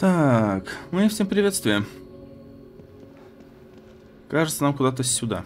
Так, мы всем приветствие. Кажется, нам куда-то сюда.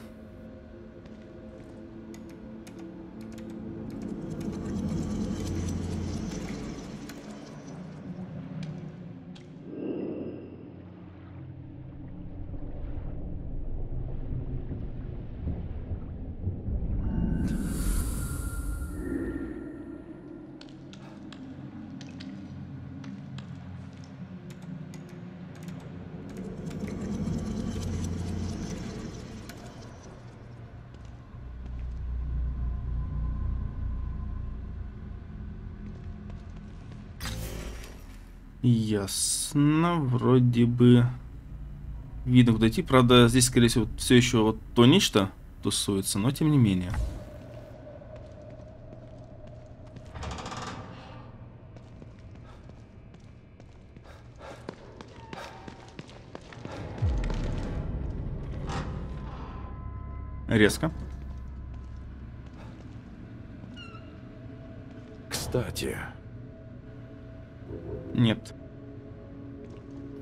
Ясно, вроде бы видно куда идти. Правда, здесь, скорее всего, все еще вот то нечто тусуется, но тем не менее. Резко. Кстати, Нет.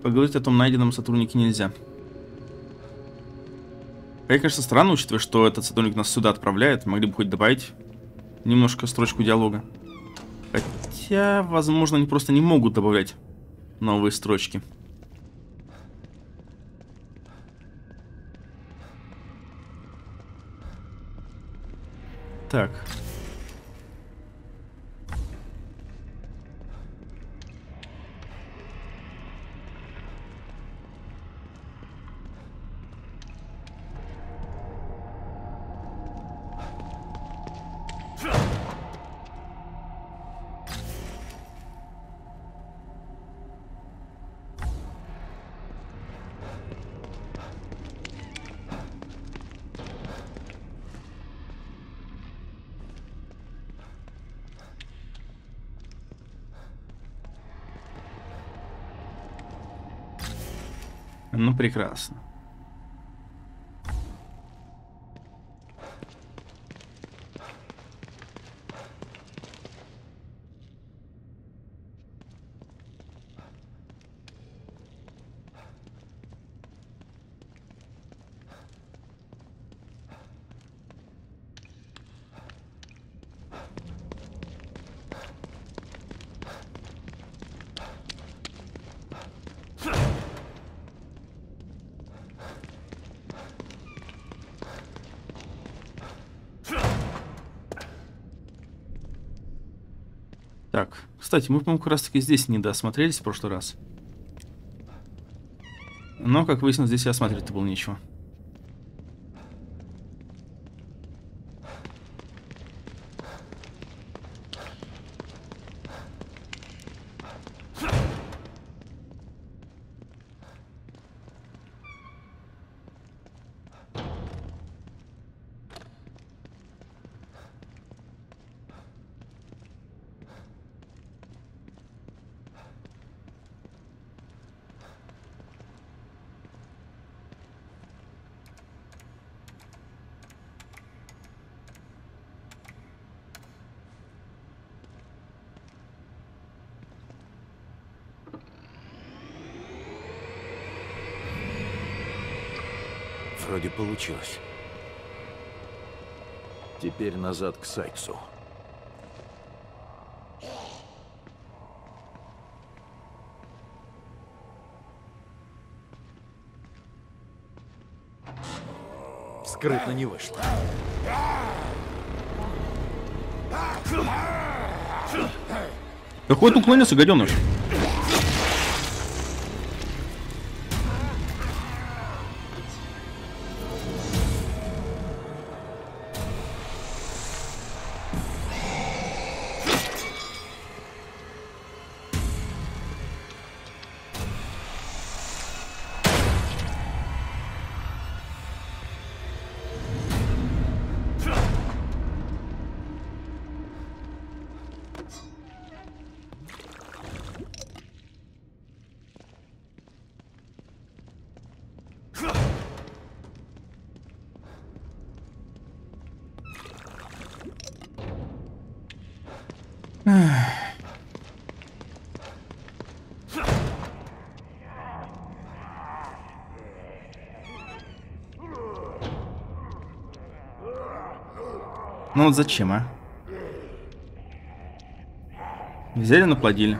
Поговорить о том найденном сотруднике нельзя. Хотя, конечно, странно, учитывая, что этот сотрудник нас сюда отправляет. Могли бы хоть добавить немножко строчку диалога. Хотя, возможно, они просто не могут добавлять новые строчки. Так. Ну, прекрасно. Кстати, мы, по-моему, как раз таки здесь не досмотрелись в прошлый раз. Но, как выяснилось, здесь и осматривать-то было нечего. Вроде получилось. Теперь назад к Сайксу. Скрытно не вышло. Какой тут уклонился, гаденыш? Ну вот зачем, а? Взяли, наплодили.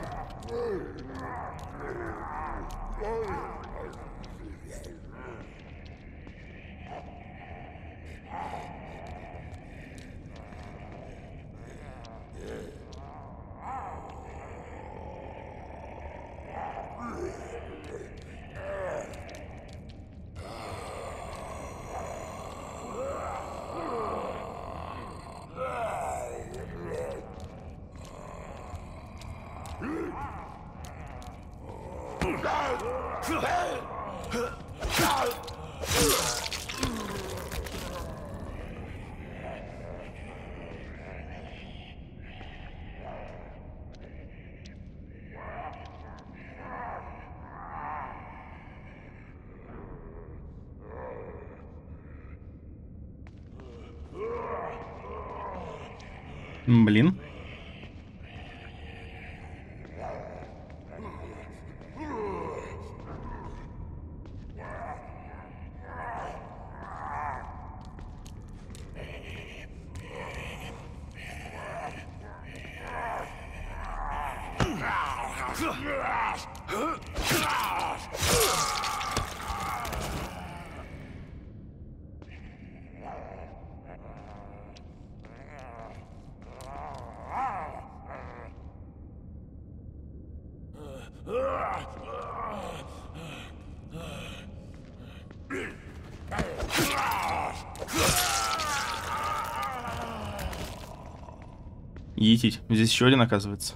Етить. Здесь еще один, оказывается.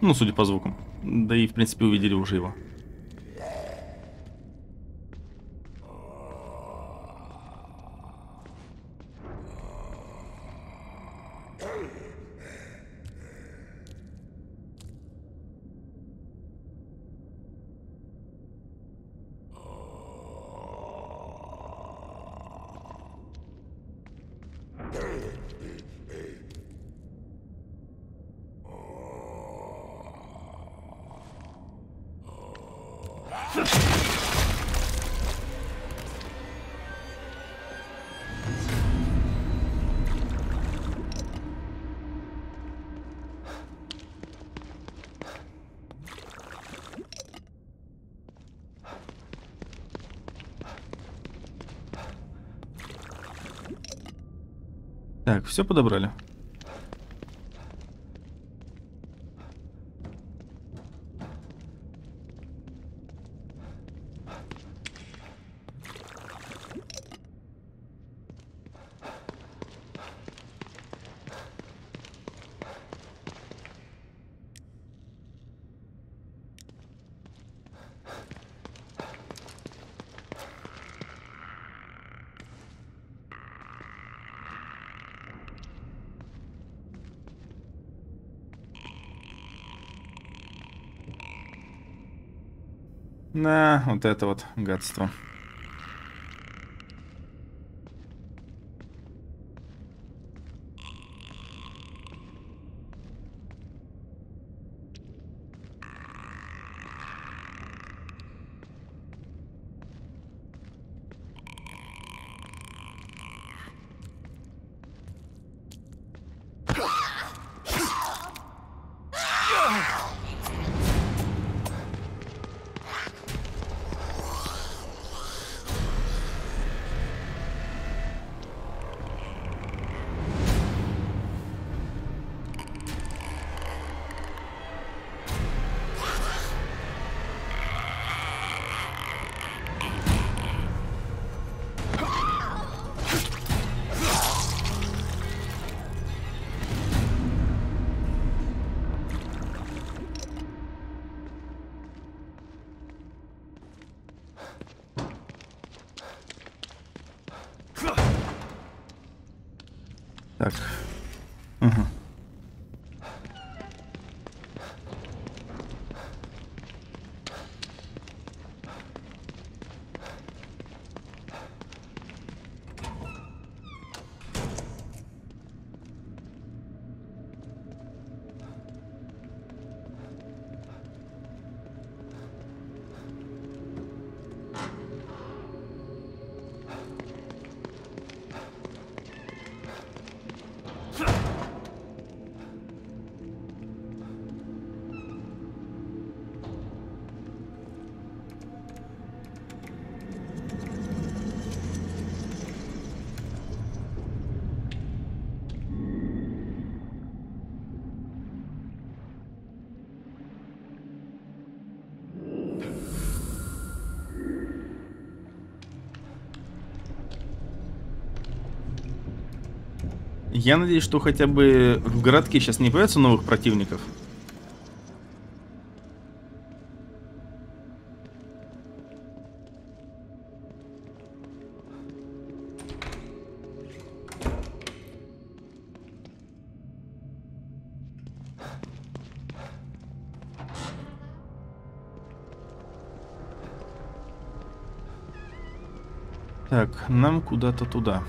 Ну, судя по звукам. Да и, в принципе, увидели уже его. Так, все подобрали. Да, вот это вот гадство. Так. Угу. Я надеюсь, что хотя бы в городке сейчас не появится новых противников. Так, нам куда-то туда.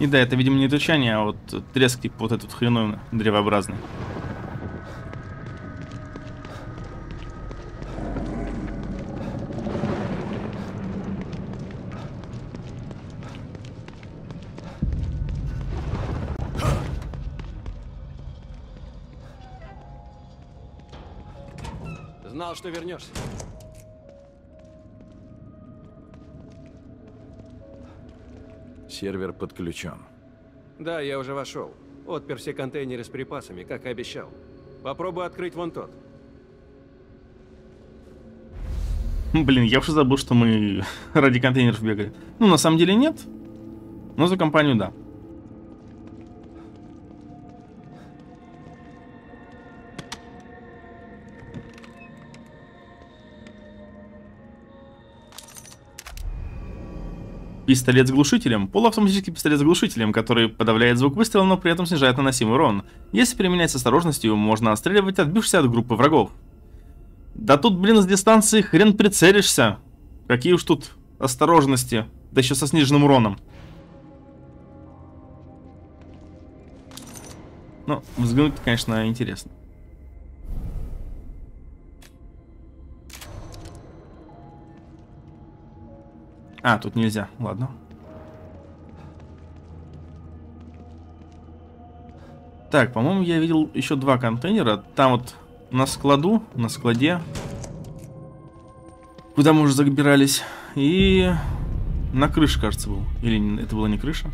И да, это, видимо, не тучание, а вот треск, типа, вот этот хреновый, древообразный. Знал, что вернешься. Сервер подключен. Да, я уже вошел. Отпер все контейнеры с припасами, как и обещал. Попробую открыть вон тот. Блин, я уже забыл, что мы ради контейнеров бегали. Ну, на самом деле нет. Но за компанию да. Пистолет с глушителем. Полуавтоматический пистолет с глушителем, который подавляет звук выстрела, но при этом снижает наносимый урон. Если применять с осторожностью, можно отстреливать отбившись от группы врагов. Да тут, блин, с дистанции хрен прицелишься. Какие уж тут осторожности. Да еще со сниженным уроном. Ну, взглянуть, конечно, интересно. А, тут нельзя. Ладно. Так, по-моему, я видел еще два контейнера. Там вот на складу, на складе. Куда мы уже забирались. И на крыше, кажется, был. Или это была не крыша?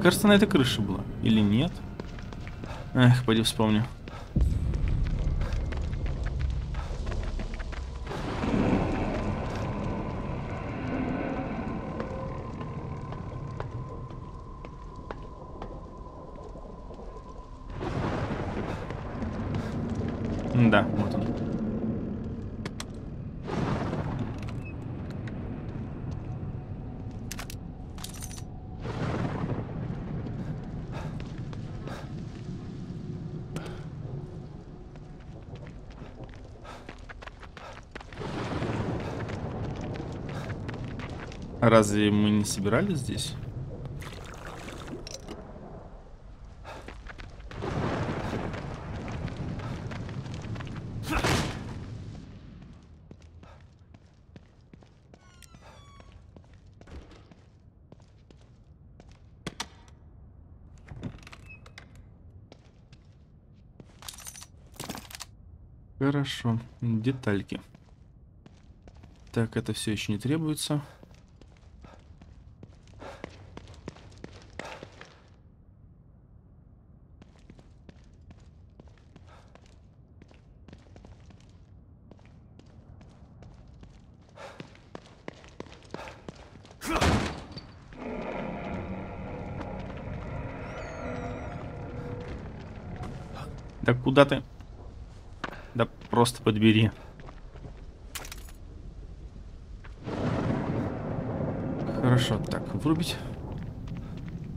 Кажется, на этой крыше было. Или нет? Эх, пойди вспомню. Да, вот он. А разве мы не собирались здесь? Хорошо, детальки. Так, это все еще не требуется. Да куда ты? Да просто подбери. Хорошо, так, врубить.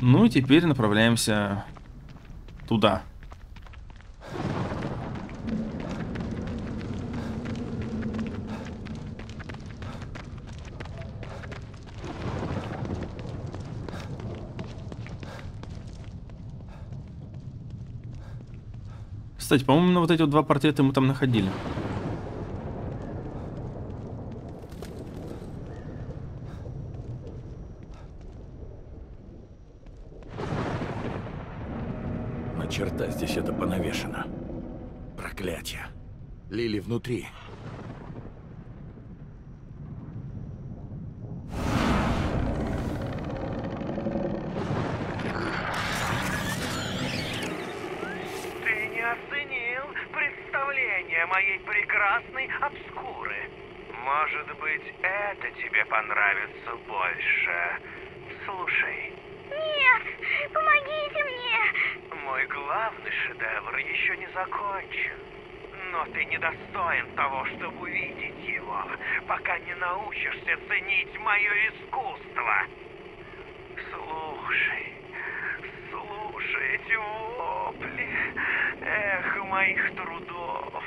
Ну теперь направляемся туда. Кстати, по-моему, вот эти вот два портрета мы там находили. На черта здесь это понавешено. Проклятие. Лили внутри. Ты не оценил представление моей прекрасной обскуры. Может быть, это тебе понравится больше. Слушай, Нет, помогите мне. мой главный шедевр еще не закончен. Но ты недостоин того, чтобы увидеть его, пока не научишься ценить мое искусство. Слушай, слушай эти вопли, эхо моих трудов.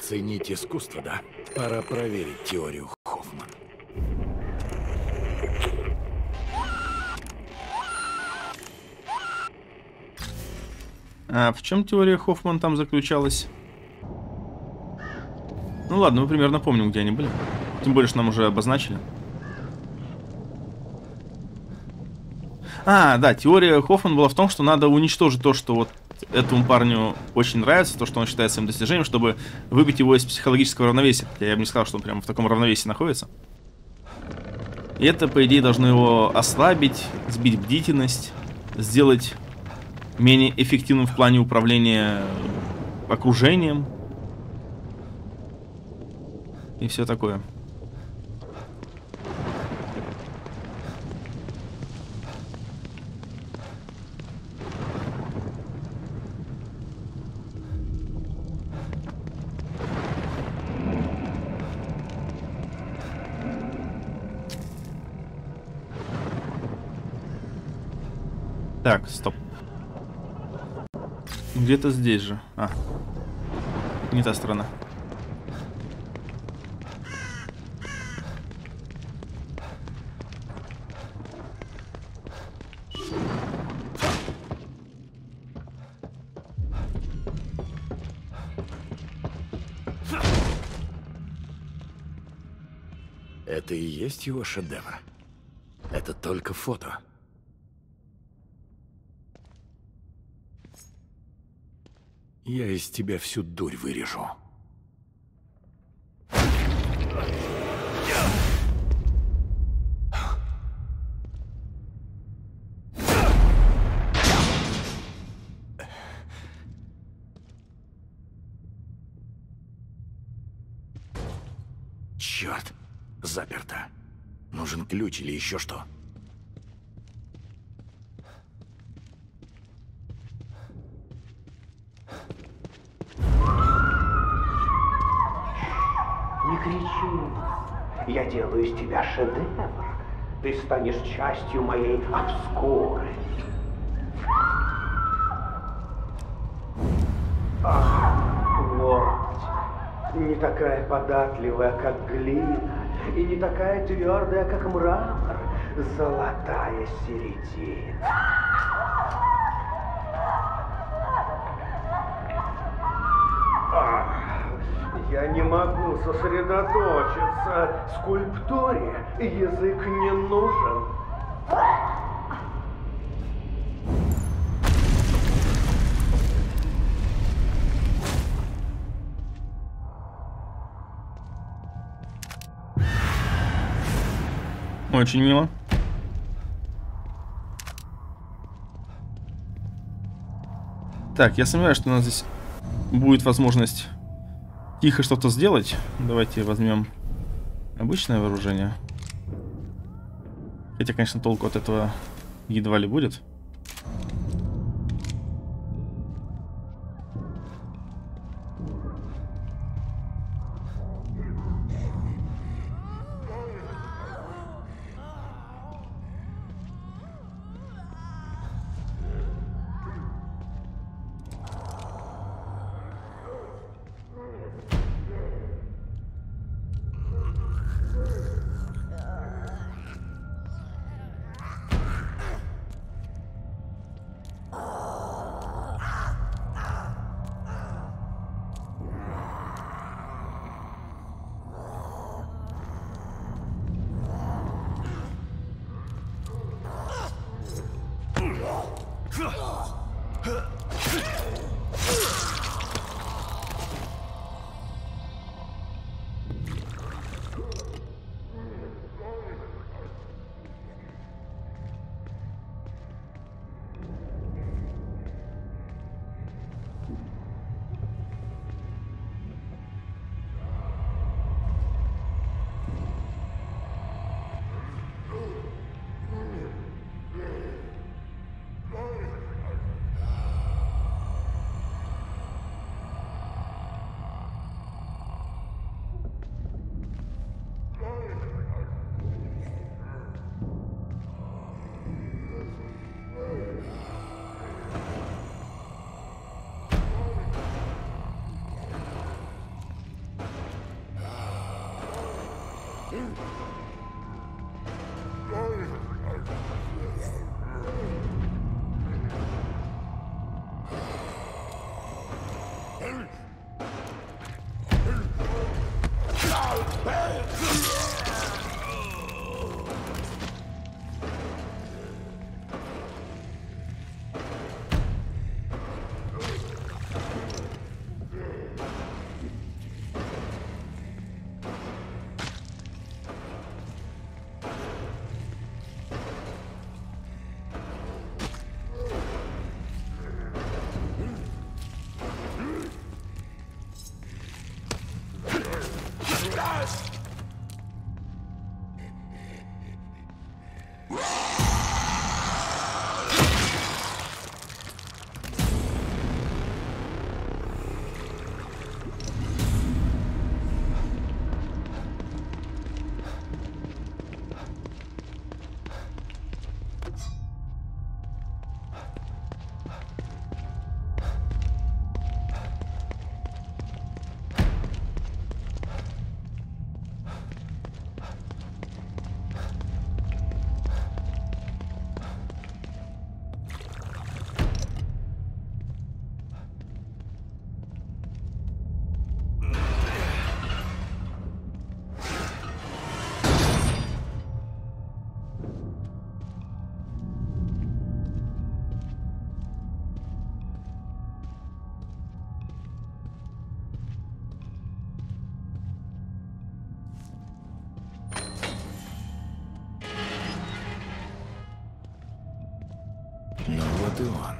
Ценить искусство, да? Пора проверить теорию А в чем теория Хоффман там заключалась? Ну ладно, мы примерно помним, где они были. Тем более, что нам уже обозначили. А, да, теория Хоффман была в том, что надо уничтожить то, что вот этому парню очень нравится, то, что он считает своим достижением, чтобы выбить его из психологического равновесия. Я бы не сказал, что он прямо в таком равновесии находится. И это, по идее, должно его ослабить, сбить бдительность, сделать менее эффективным в плане управления окружением. И все такое. Так, стоп. Где-то здесь же. А. Не та сторона. Это и есть его шедевр. Это только фото. Я из тебя всю дурь вырежу. Черт, заперто. Нужен ключ или еще что. Не кричи. Я делаю из тебя шедевр. Ты станешь частью моей обскуры. Ах, вот. Не такая податливая, как глина, и не такая твердая, как мрамор. Золотая середина. Я не сосредоточиться. Скульптуре язык не нужен. Очень мило. Так, я сомневаюсь, что у нас здесь будет возможность тихо что-то сделать. Давайте возьмем обычное вооружение. Хотя, конечно, толку от этого едва ли будет. Вот и он.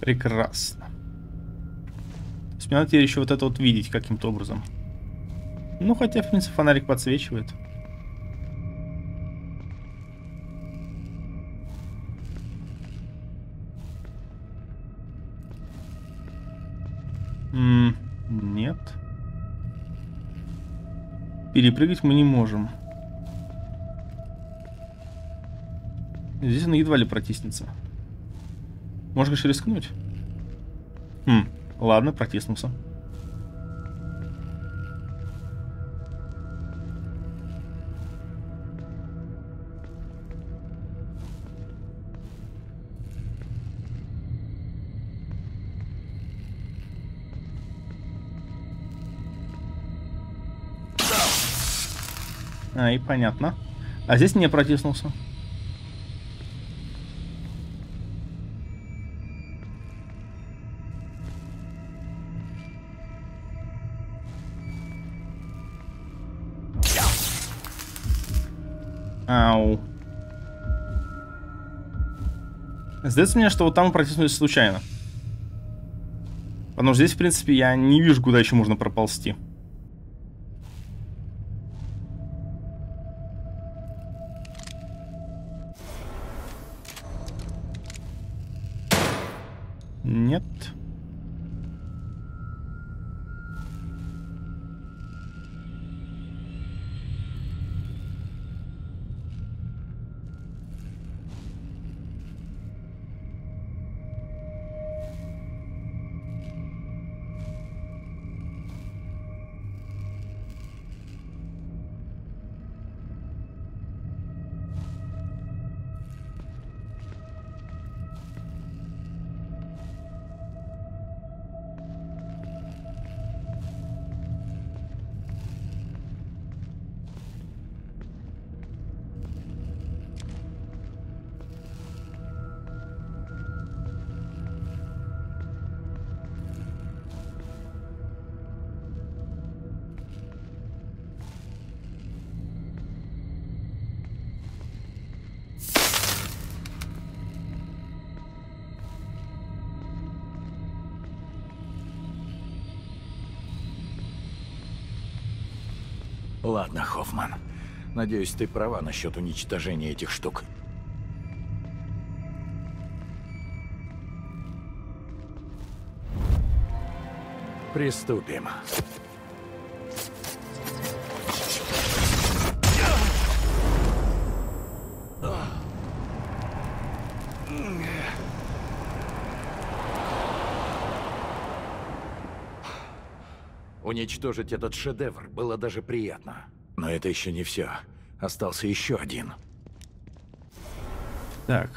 Прекрасно. То есть мне надо теперь еще вот это вот видеть каким-то образом. Ну, хотя, в принципе, фонарик подсвечивает. Перепрыгать мы не можем. Здесь он едва ли протиснется. Можно, конечно, рискнуть. Хм, ладно, протиснулся. А, и понятно. А здесь не протиснулся. Ау. Сдается мне, что вот там протиснулись случайно. Потому что здесь, в принципе, я не вижу, куда еще можно проползти. Ладно, Хоффман. Надеюсь, ты права насчет уничтожения этих штук. Приступим. Уничтожить этот шедевр было даже приятно. Но это еще не все. Остался еще один. Так.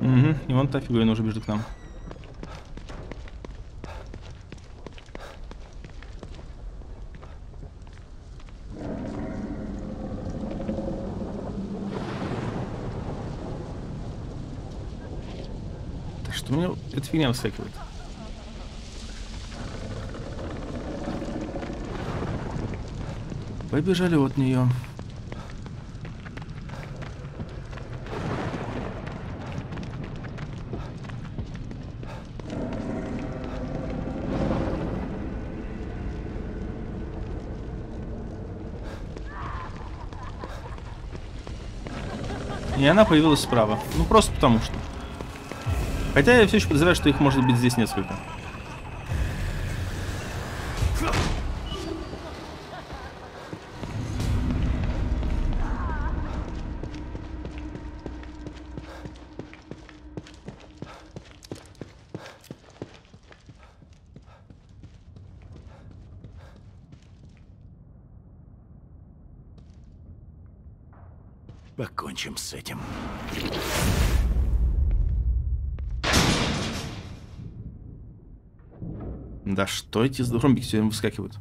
Угу, и вон та фигурина уже бежит к нам. Да эта фигня выскакивает? Побежали от нее. И она появилась справа. Ну, просто потому что. Хотя я все еще подозреваю, что их может быть здесь несколько. Что эти ромбики все время выскакивают?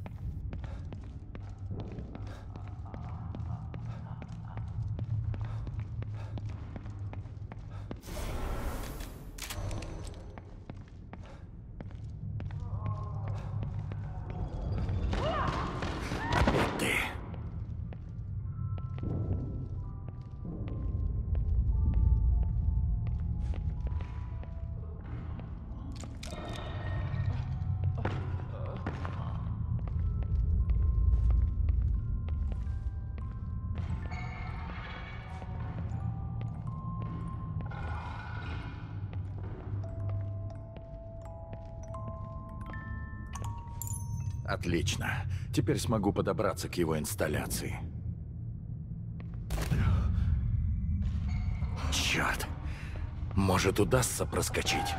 Отлично. Теперь смогу подобраться к его инсталляции. Черт. Может, удастся проскочить.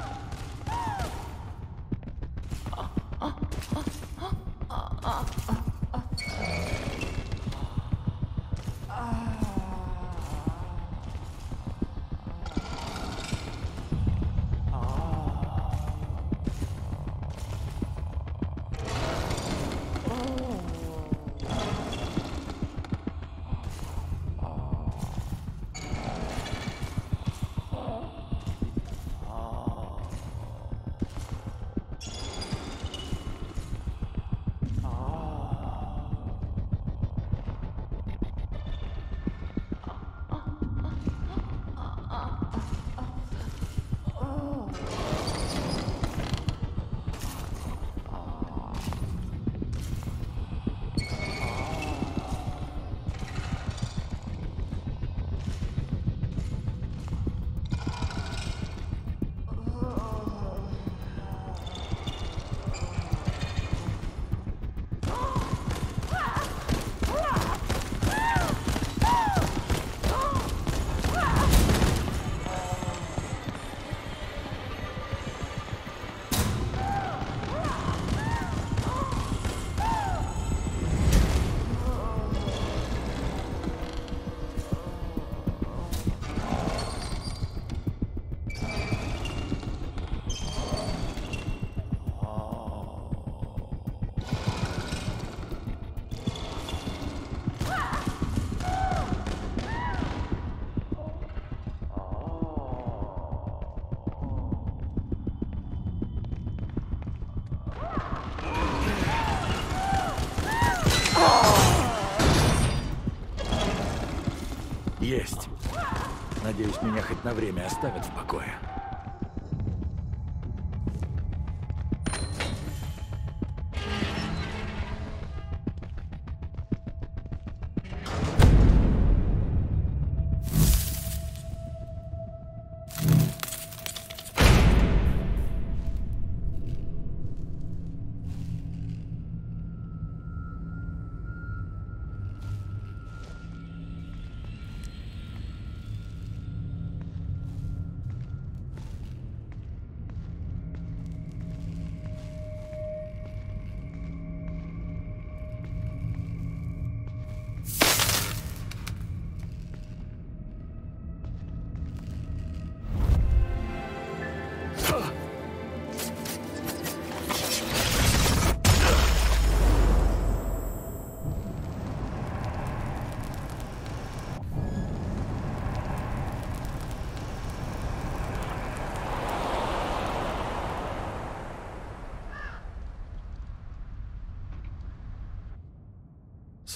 На время оставят в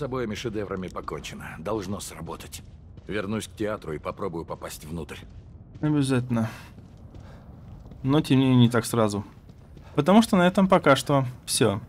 С обоими шедеврами покончено. Должно сработать. Вернусь к театру и попробую попасть внутрь. Обязательно. Но тем не менее не так сразу. Потому что на этом пока что все.